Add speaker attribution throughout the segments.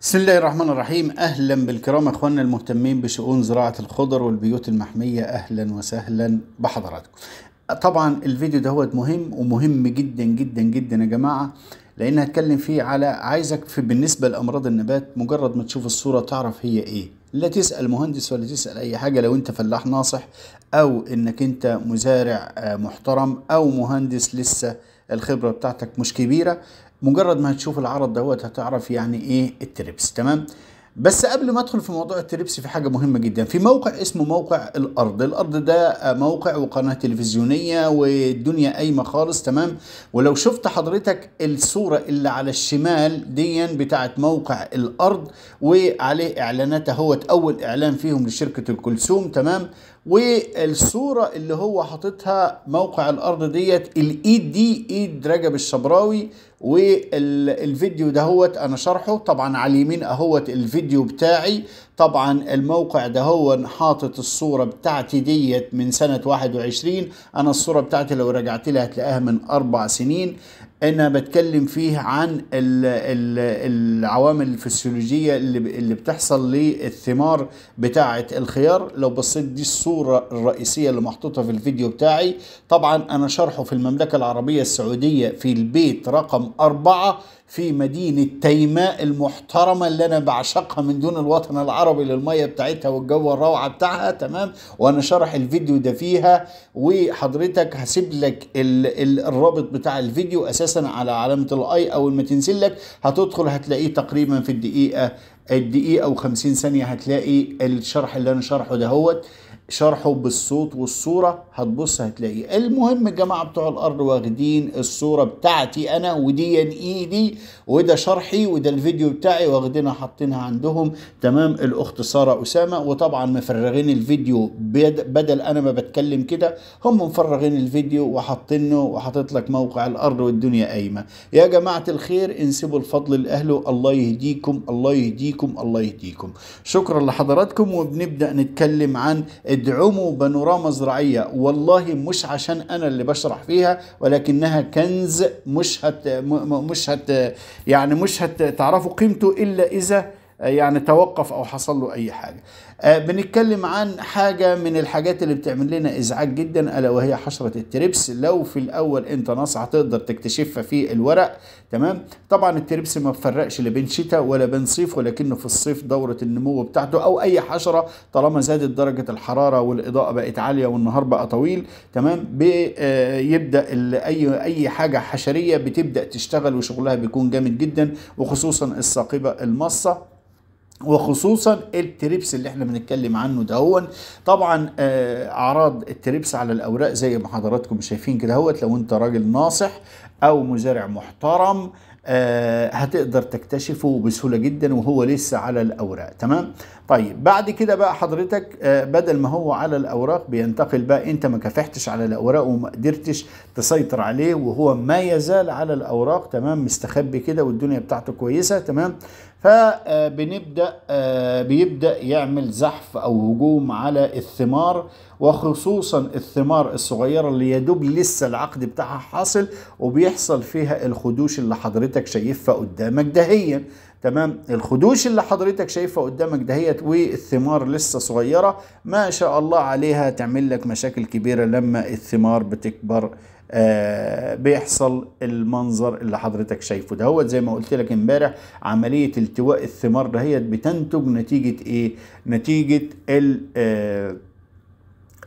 Speaker 1: بسم الله الرحمن الرحيم أهلا بالكرام أخواننا المهتمين بشؤون زراعة الخضر والبيوت المحمية أهلا وسهلا بحضراتكم. طبعا الفيديو هو مهم ومهم جدا جدا جدا يا جماعة لأن هتكلم فيه على عايزك في بالنسبة لأمراض النبات مجرد ما تشوف الصورة تعرف هي إيه. لا تسأل مهندس ولا تسأل أي حاجة لو أنت فلاح ناصح أو إنك أنت مزارع آه، محترم أو مهندس لسه الخبرة بتاعتك مش كبيرة مجرد ما هتشوف العرض دوت هتعرف يعني إيه التريبس تمام؟ بس قبل ما أدخل في موضوع التريبس في حاجة مهمة جدا. في موقع اسمه موقع الأرض. الأرض ده موقع وقناة تلفزيونية والدنيا قايمة خالص تمام؟ ولو شفت حضرتك الصورة اللي على الشمال دي بتاعت موقع الأرض وعليه إعلانات أهوت أول إعلان فيهم لشركة الكلثوم تمام؟ والصورة اللي هو حاططها موقع الأرض ديت الايد دي ايد رجب الشبراوي والفيديو دهوت أنا شرحه. طبعا على اليمين اهوت الفيديو بتاعي. طبعا الموقع ده هو حاطط الصورة بتاعتي ديت من سنة 21 أنا الصورة بتاعتي لو رجعت لها هتلاقيها من أربع سنين. أنا بتكلم فيه عن ال ال العوامل الفسيولوجية اللي, اللي بتحصل للثمار بتاعه الخيار. لو بصيت دي الصورة الرئيسية اللي محطوطة في الفيديو بتاعي. طبعا أنا شرحه في المملكة العربية السعودية في البيت رقم أربعة في مدينة تيماء المحترمة اللي أنا بعشقها من دون الوطن العربي للمية بتاعتها والجو الروعة بتاعها تمام؟ وأنا شرح الفيديو ده فيها وحضرتك هسيب لك ال ال الرابط بتاع الفيديو أساسا على علامة الأي أول ما تنزل لك هتدخل هتلاقيه تقريبا في الدقيقة الدقيقة و50 ثانية هتلاقي الشرح اللي أنا شرحه دهوت شرحه بالصوت والصورة هتبص هتلاقي المهم الجماعة بتوع الأرض واخدين الصورة بتاعتي أنا ودي إيدي وده شرحي وده الفيديو بتاعي واخدينها حاطينها عندهم. تمام؟ الأخت سارة أسامة وطبعا مفرغين الفيديو بد- بدل أنا ما بتكلم كده هم مفرغين الفيديو وحاطينه وحاطط لك موقع الأرض والدنيا قايمة. يا جماعة الخير انسبوا الفضل لأهله. الله يهديكم الله يهديكم الله يهديكم. شكرا لحضراتكم وبنبدأ نتكلم عن ادعموا بانوراما زراعية. والله مش عشان أنا اللي بشرح فيها ولكنها كنز مش هت مش هت يعني مش هتعرفوا قيمته إلا إذا يعني توقف أو حصل له أي حاجة. آه بنتكلم عن حاجة من الحاجات اللي بتعمل لنا إزعاج جدا ألا وهي حشرة التربس لو في الأول أنت ناصح تقدر تكتشفها في الورق تمام؟ طبعا التربس ما بفرقش لا بين شتاء ولا بين صيف ولكنه في الصيف دورة النمو بتاعته أو أي حشرة طالما زادت درجة الحرارة والإضاءة بقت عالية والنهار بقى طويل تمام؟ بيبدا اي أي حاجة حشرية بتبدأ تشتغل وشغلها بيكون جامد جدا وخصوصا الثاقبة الماصة. وخصوصا التريبس اللي إحنا بنتكلم عنه دهوت. طبعا آه، أعراض التريبس على الأوراق زي ما حضراتكم شايفين كده هوت لو أنت راجل ناصح أو مزارع محترم آه، هتقدر تكتشفه بسهولة جدا وهو لسه على الأوراق تمام؟ طيب بعد كده بقى حضرتك آه، بدل ما هو على الأوراق بينتقل بقى أنت ما كافحتش على الأوراق وما قدرتش تسيطر عليه وهو ما يزال على الأوراق تمام؟ مستخبي كده والدنيا بتاعته كويسة تمام؟ فبنبدا بيبدأ يعمل زحف أو هجوم على الثمار وخصوصا الثمار الصغيرة اللي يدوب لسه العقد بتاعها حاصل وبيحصل فيها الخدوش اللي حضرتك شايفها قدامك دهيا. تمام؟ الخدوش اللي حضرتك شايفها قدامك دهيت والثمار لسه صغيرة ما شاء الله عليها تعمل لك مشاكل كبيرة لما الثمار بتكبر آه بيحصل المنظر اللي حضرتك شايفه ده. هو زي ما قلت لك امبارح عملية التواء الثمار دهيت بتنتج نتيجة إيه؟ نتيجة ال آه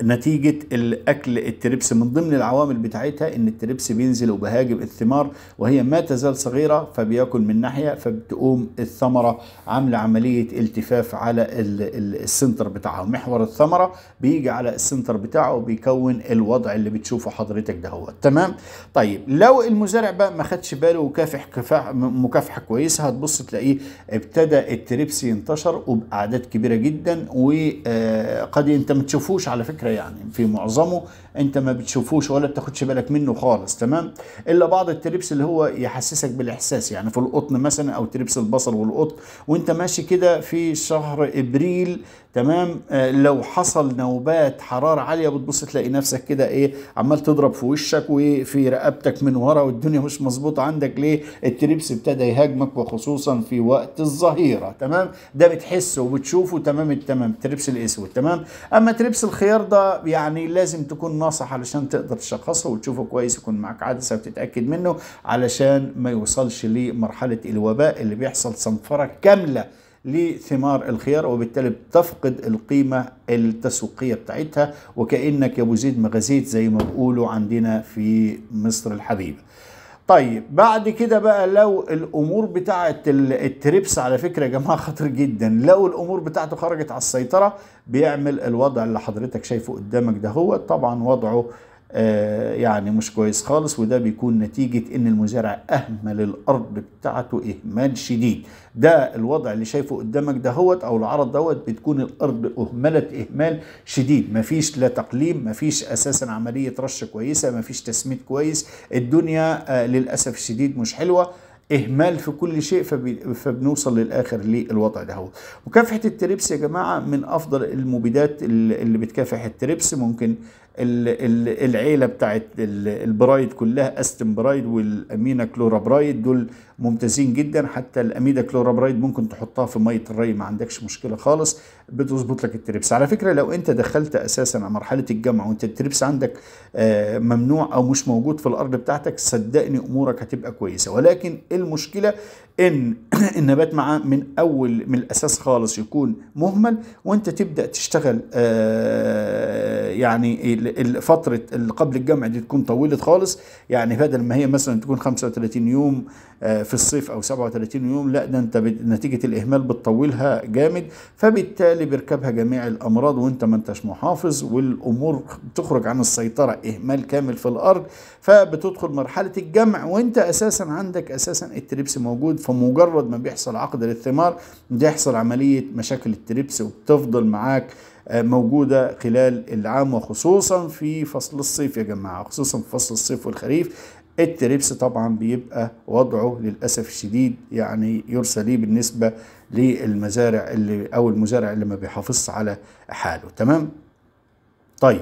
Speaker 1: نتيجة الأكل التربس من ضمن العوامل بتاعتها إن التربس بينزل وبهاجم الثمار وهي ما تزال صغيرة فبياكل من ناحية فبتقوم الثمرة عاملة عملية التفاف على ال- ال- ال center بتاعها. محور الثمرة بيجي على ال center بتاعه وبيكون الوضع اللي بتشوفه حضرتك ده هو. تمام؟ طيب لو المزارع بقى ما خدش باله وكافح كفاح مكافحة كويسة هتبص تلاقيه ابتدى التربس ينتشر وبأعداد كبيرة جدا وقد أنت ما تشوفوش على فكرة يعني في معظمه انت ما بتشوفوش ولا بتاخدش بالك منه خالص تمام؟ إلا بعض التريبس اللي هو يحسسك بالإحساس يعني في القطن مثلا أو تريبس البصل والقطن وأنت ماشي كده في شهر إبريل تمام؟ آه لو حصل نوبات حرارة عالية بتبص تلاقي نفسك كده إيه عمال تضرب في وشك وفي رقبتك من ورا والدنيا مش مظبوطة عندك ليه؟ التريبس ابتدى يهاجمك وخصوصا في وقت الظهيرة تمام؟ ده بتحسه وبتشوفه تمام؟ التمام تريبس الأسود تمام؟ أما تريبس الخيار ده يعني لازم تكون ناصح علشان تقدر تشخصه وتشوفه كويس يكون معاك عدسه وتتأكد منه علشان ما يوصلش لمرحلة الوباء اللي بيحصل صنفرة كاملة لثمار الخيار وبالتالي بتفقد القيمة التسويقية بتاعتها وكأنك يا أبو زيد ما غزيت زي ما بيقولوا عندنا في مصر الحبيبة. طيب بعد كده بقى لو الأمور بتاعه التريبس على فكرة يا جماعة خطر جدا. لو الأمور بتاعته خرجت على السيطرة بيعمل الوضع اللي حضرتك شايفه قدامك ده. هو طبعا وضعه يعني مش كويس خالص وده بيكون نتيجة إن المزارع أهمل الأرض بتاعته إهمال شديد. ده الوضع اللي شايفه قدامك دهوت أو العرض دوت بتكون الأرض أهملت إهمال شديد. مفيش لا تقليم مفيش أساسا عملية رش كويسة مفيش تسميد كويس. الدنيا آه للأسف الشديد مش حلوة. إهمال في كل شيء. فبنوصل للآخر للوضع ده هو مكافحة التريبس يا جماعة من أفضل المبيدات اللي بتكافح التريبس. ممكن العيلة بتاعت البرايد كلها أسيتامبرايد والإيميداكلوبرايد دول ممتازين جدا. حتى الإيميداكلوبرايد ممكن تحطها في مية الري ما عندكش مشكلة خالص. بتظبط لك التريبس. على فكرة لو أنت دخلت أساسا على مرحلة الجمع وأنت التريبس عندك ممنوع أو مش موجود في الأرض بتاعتك صدقني أمورك هتبقى كويسة. ولكن المشكلة إن النبات معاه من أول من الأساس خالص يكون مهمل وأنت تبدأ تشتغل يعني فترة قبل الجمع دي تكون طولت خالص. يعني بدل ما هي مثلا تكون 35 يوم في الصيف أو 37 يوم لا ده أنت نتيجة الإهمال بتطولها جامد. فبالتالي بيركبها جميع الأمراض وأنت ما أنتش محافظ والأمور بتخرج عن السيطرة إهمال كامل في الأرض. فبتدخل مرحلة الجمع وأنت أساسا عندك أساسا التريبس موجود فمجرد ما بيحصل عقد للثمار بيحصل عملية مشاكل التريبس وبتفضل معاك موجودة خلال العام وخصوصا في فصل الصيف يا جماعة خصوصا في فصل الصيف والخريف. التريبس طبعا بيبقى وضعه للأسف الشديد يعني يرثى ليه بالنسبة للمزارع اللي أو المزارع اللي ما بيحافظش على حاله. تمام؟ طيب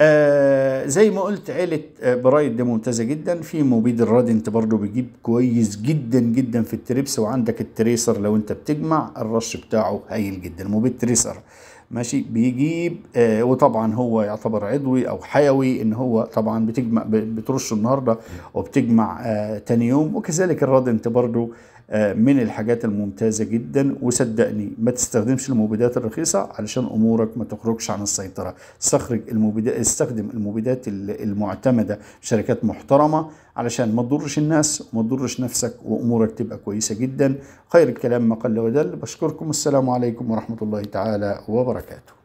Speaker 1: آه زي ما قلت عيلة آه برايد دي ممتازة جدا. في مبيد ال Radiant برضو بيجيب كويس جدا جدا في التريبس وعندك ال Tracer لو انت بتجمع الرش بتاعه هايل جدا. مبيد Tracer ماشي؟ بيجيب آه وطبعا هو يعتبر عضوي أو حيوي إن هو طبعا بتجمع بترشه النهارده وبتجمع آه تاني يوم. وكذلك ال Radiant برضو من الحاجات الممتازة جدا. وصدقني ما تستخدمش المبيدات الرخيصة علشان أمورك ما تخرجش عن السيطرة. استخرج المبيدات استخدم المبيدات المعتمدة شركات محترمة علشان ما تضرش الناس وما تضرش نفسك وأمورك تبقى كويسة جدا. خير الكلام ما قل ودل. بشكركم. السلام عليكم ورحمة الله تعالى وبركاته.